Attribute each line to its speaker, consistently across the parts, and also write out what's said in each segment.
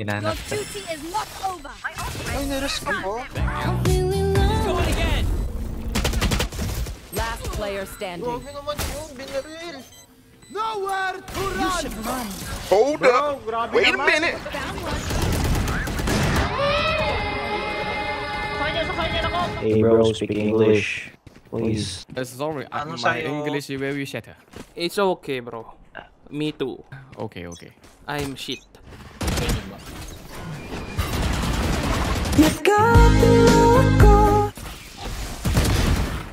Speaker 1: Ginanap
Speaker 2: Your duty is not over.
Speaker 3: Ay, niris ako.
Speaker 4: Last player standing.
Speaker 3: Grabe naman yun, binaril.
Speaker 5: Hold
Speaker 3: Bro,
Speaker 5: up.
Speaker 3: grabe
Speaker 5: Wait a
Speaker 3: naman.
Speaker 5: minute.
Speaker 6: Hey bro, speak English. Please.
Speaker 7: Sorry,
Speaker 3: Ano
Speaker 7: my
Speaker 3: sa'yo?
Speaker 7: English is very shatter.
Speaker 8: It's okay, bro. Me too.
Speaker 7: Okay, okay.
Speaker 8: I'm shit.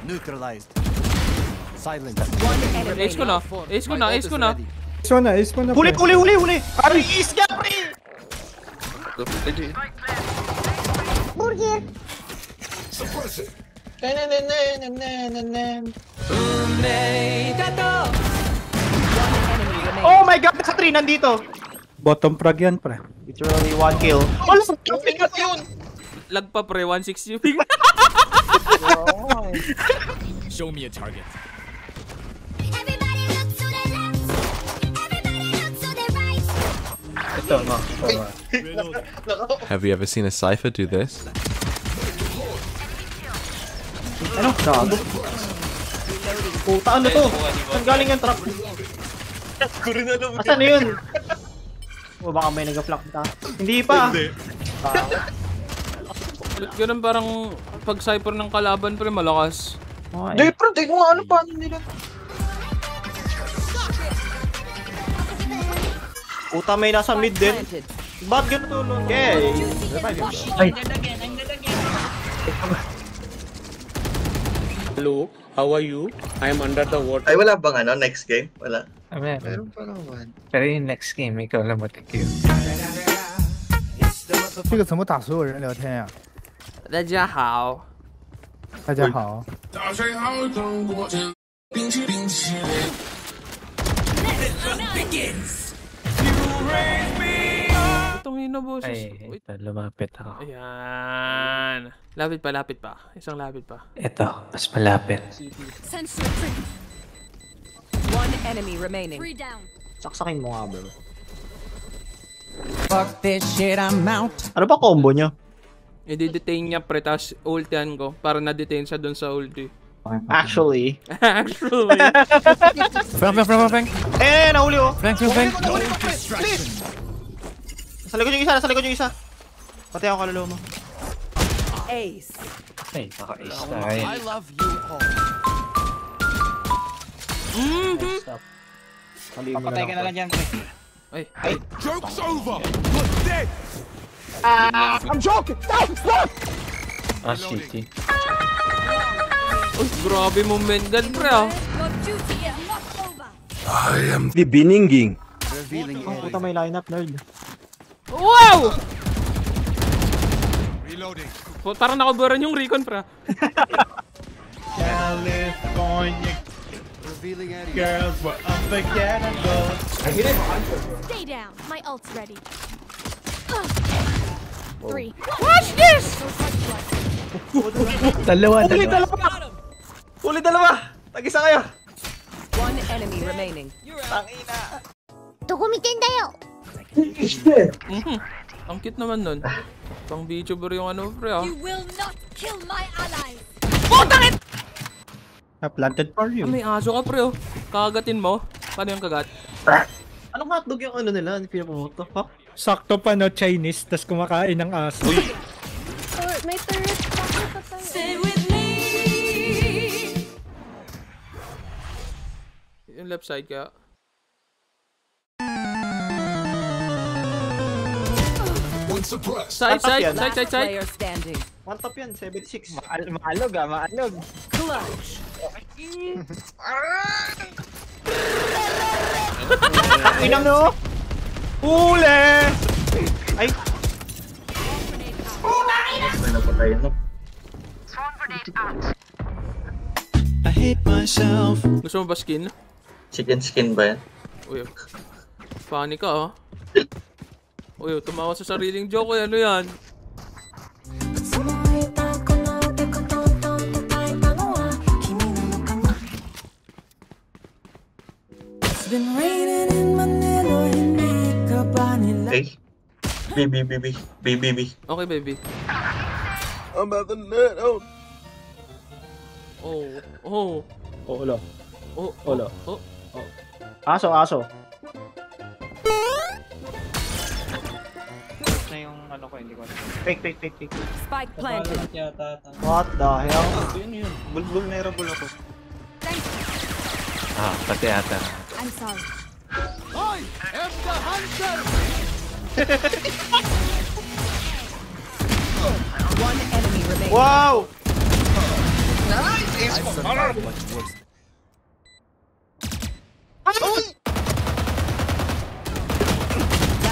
Speaker 9: Neutralized. Silent.
Speaker 8: Ace ko na. Ace ko na. Ace ko na.
Speaker 10: Ace mo na, ace mo na.
Speaker 3: Huli, huli, huli, huli. Ari, is ka, pre. Burger. Oh my god, sa tree nandito.
Speaker 10: Bottom frag yan, pre.
Speaker 3: Literally one kill. Wala, kapigat yun.
Speaker 8: Lag pa pre. 160
Speaker 7: Show me a target.
Speaker 2: Everybody look to the left. Everybody look to the right.
Speaker 10: Ito, no.
Speaker 11: Have you ever seen a cipher do this?
Speaker 3: Ano? Gago. Puta, ano to? Saan galing yung trap? Asan na yun? O baka may nag-flak ta. Hindi pa. Ah.
Speaker 8: Ba't ganun parang pag cypher ng kalaban pre malakas.
Speaker 3: Hindi, pero di ko nga ano paano nila. Puta, may nasa mid din.
Speaker 4: Planted.
Speaker 3: Ba't ganun tulong? Okay.
Speaker 10: Ay,
Speaker 12: Hello, how are you? I am under the water.
Speaker 5: Ay, wala bang ano, next game? Wala.
Speaker 1: Ah, meron.
Speaker 5: Meron pa naman.
Speaker 1: Pero yung next game, ikaw lang matikip.
Speaker 10: 这个怎么打所有人聊天呀、
Speaker 8: 大家好。
Speaker 10: 大家好，
Speaker 8: Itong ino boses.
Speaker 1: Ay,
Speaker 8: Wait.
Speaker 1: ito, lumapit ako.
Speaker 8: Ayan. Lapit pa, lapit pa. Isang lapit pa.
Speaker 1: Ito, mas malapit.
Speaker 2: Sensor trip.
Speaker 4: One enemy remaining.
Speaker 2: Three down.
Speaker 3: Saksakin mo nga, bro.
Speaker 9: Fuck this shit, I'm out.
Speaker 3: Ano ba combo nyo?
Speaker 8: I-detain niya pre, tapos ultian ko para na-detain siya dun sa ulti.
Speaker 3: Actually.
Speaker 8: Actually.
Speaker 7: Frank, Frank, Frank, Frank.
Speaker 3: Eh, nahuli oh.
Speaker 7: Frank, Frank, Frank.
Speaker 3: Nahuli ko, pre. Please. Sa likod yung isa, nasa likod yung isa. Pati ako kaluluwa mo.
Speaker 4: Ace.
Speaker 1: Ay, naka-ace tayo.
Speaker 9: I love you all.
Speaker 3: Papatay ka na lang dyan, pre.
Speaker 8: Ay, ay.
Speaker 9: Joke's over.
Speaker 3: I'm joking! No! Stop!
Speaker 1: Ah, city.
Speaker 8: Uy, grabe mo Mengal pre ah.
Speaker 2: Your duty is not over.
Speaker 9: Revealing
Speaker 3: Oh, puta may lineup, nerd.
Speaker 8: Wow!
Speaker 9: Reloading.
Speaker 8: Po- Parang nakaburan yung recon pre ah.
Speaker 9: Revealing area.
Speaker 10: Girls were unforgettable.
Speaker 2: Stay down. My ult's ready. Oh. Three.
Speaker 8: Watch this!
Speaker 10: dalawa, dalawa.
Speaker 3: Uli dalawa! Uli dalawa! Tag-isa kayo!
Speaker 4: One enemy remaining.
Speaker 2: Tangina! Tugumiten dayo!
Speaker 8: Mhm. Ang cute naman nun. Pang VTuber yung ano, pre ah.
Speaker 2: You will not kill my allies! Putang it!
Speaker 10: I planted for you.
Speaker 8: Ah, may aso ka, pre oh. Kagatin mo? Paano yung kagat?
Speaker 3: Anong hotdog yung ano nila? Ano pinapamoto? Huh?
Speaker 10: Sakto pa no, Chinese, tas kumakain ng aso.
Speaker 2: Turret, may turret. Bakit pa tayo? Stay with me.
Speaker 8: Yung left side kaya. Side, side, side, side,
Speaker 4: Last
Speaker 8: side.
Speaker 4: player standing.
Speaker 3: One top yan, 76.
Speaker 9: Maalog ah, maalog.
Speaker 4: Clutch.
Speaker 3: Inang no? Huli! Ay!
Speaker 5: May napatay no?
Speaker 8: Gusto mo ba skin?
Speaker 5: Chicken skin ba yan?
Speaker 8: Uy, funny ka oh. Uy, tumawa sa sariling joke eh. Ano yan?
Speaker 5: B, B, B, B. B, B, B.
Speaker 8: Okay, baby.
Speaker 5: I'm at the net. Oh.
Speaker 8: Oh, oh,
Speaker 3: Oh, ulo.
Speaker 8: oh,
Speaker 3: Wala.
Speaker 8: oh,
Speaker 3: Aso, aso.
Speaker 9: na yung ano ko, hindi ko alam.
Speaker 3: Fake, fake, fake, fake.
Speaker 4: Spike planted.
Speaker 3: What the hell?
Speaker 9: Yun yun. Vulnerable ako.
Speaker 1: Ah, pati ata.
Speaker 2: I'm sorry.
Speaker 4: One enemy remaining.
Speaker 3: Wow!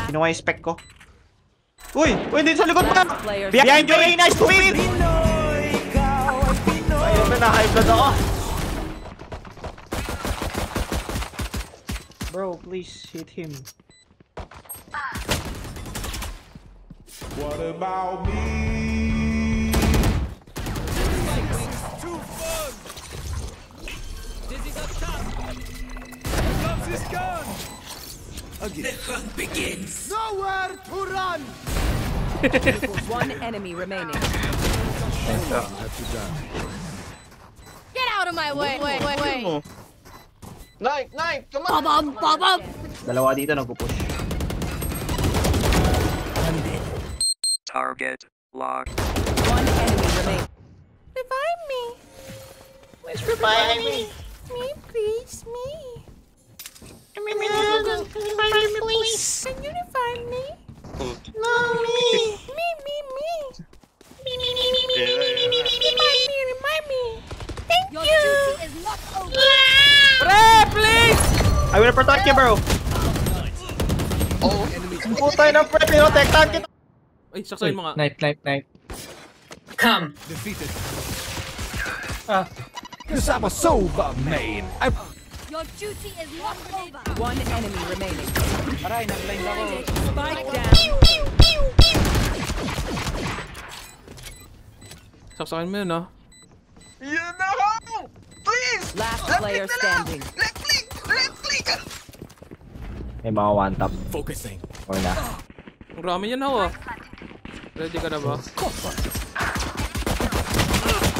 Speaker 3: Kinuha yung spec ko. Uy! Uy, dito sa likod pa! Behind you, Reyna! Stupid! Ayun na, high blood ako. Bro, please hit him. What about me? The hunt begins. Nowhere to run.
Speaker 4: one enemy remaining.
Speaker 2: Get out of my way. Wait, wait, wait.
Speaker 9: Night. come on.
Speaker 2: Bob, Bob, Bob.
Speaker 3: Dalawa dito nagpo-push.
Speaker 13: Target locked.
Speaker 4: One enemy remaining.
Speaker 2: Revive me.
Speaker 3: Please revive me!
Speaker 2: Me, please, me.
Speaker 3: Revive me, please!
Speaker 2: Can you revive me? No, me. Me, me, me. Me, me, me, me, me, me, me, me, me, me, Remind me, remind me. Thank you. Your duty is not over.
Speaker 8: Pre, please!
Speaker 3: I will protect you, bro! Oh, enemy. Putay ng pre, pinotektahan kita!
Speaker 8: Ay, saksayin mo nga.
Speaker 1: Knife, knife, knife.
Speaker 7: Defeated.
Speaker 2: Your duty is not over.
Speaker 4: One enemy remaining.
Speaker 9: Aray, nag-line ako.
Speaker 4: Spike down.
Speaker 8: Saksakin mo yun, ah.
Speaker 4: Last player standing.
Speaker 6: May mga one tap
Speaker 7: Focusing.
Speaker 6: or na.
Speaker 8: Ang rami yan, ah. Ready ka na ba?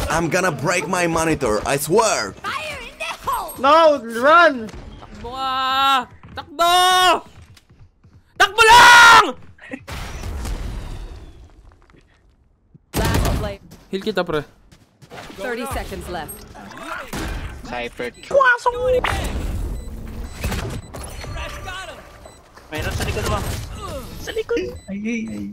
Speaker 14: I'm gonna break my monitor, I swear!
Speaker 2: Fire in the hole.
Speaker 3: No! Run!
Speaker 8: Takbo ka! Takbo! Takbo lang!
Speaker 4: Last player.
Speaker 8: Heal kita, pre.
Speaker 4: 30 seconds left.
Speaker 9: Cypher.
Speaker 3: Mayroon sa likod mo. Sa likod.
Speaker 1: Ay, ay, ay.